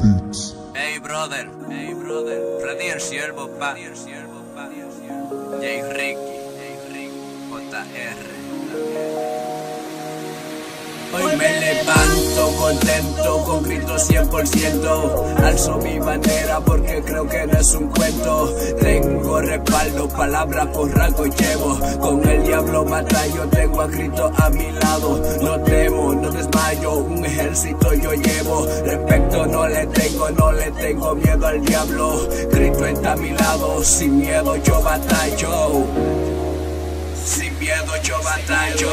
Beats. Hey brother, hey brother, Freddy el siervo pa, Jay Ricky, JR. Hoy me levanto contento con grito 100% Alzo mi bandera porque creo que no es un cuento. Tengo respaldo, palabras por rango llevo. Con el diablo batallo, tengo a Cristo a mi lado. No temo, no desmayo, un ejército yo llevo. Respecto no le tengo, no le tengo miedo al diablo. Cristo está a mi lado, sin miedo yo batallo. Sin miedo yo batallo.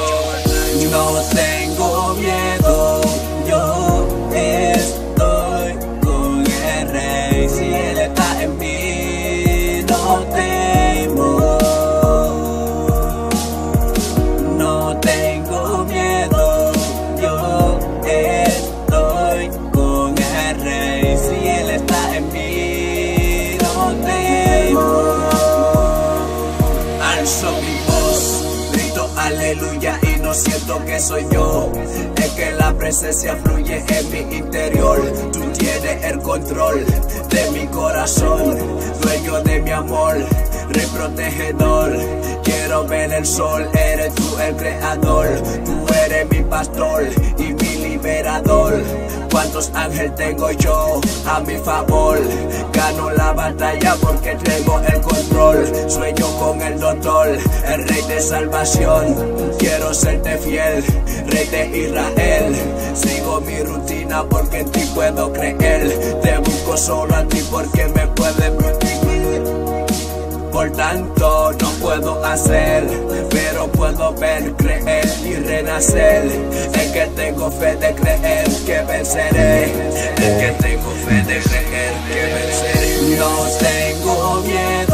No tengo miedo, aleluya y no siento que soy yo. Es que la presencia fluye en mi interior. Tú tienes el control de mi corazón, dueño de mi amor, rey protegedor. Quiero ver el sol, eres tú el creador. ¿Cuántos ángeles tengo yo a mi favor? Gano la batalla porque tengo el control. Sueño con el doctor, el rey de salvación. Quiero serte fiel, rey de Israel. Sigo mi rutina porque en ti puedo creer. Te busco solo a ti porque me puedes por tanto no puedo hacer, pero puedo ver, creer y renacer. Es que tengo fe de creer que venceré. Es que tengo fe de creer que venceré. No tengo miedo,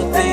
no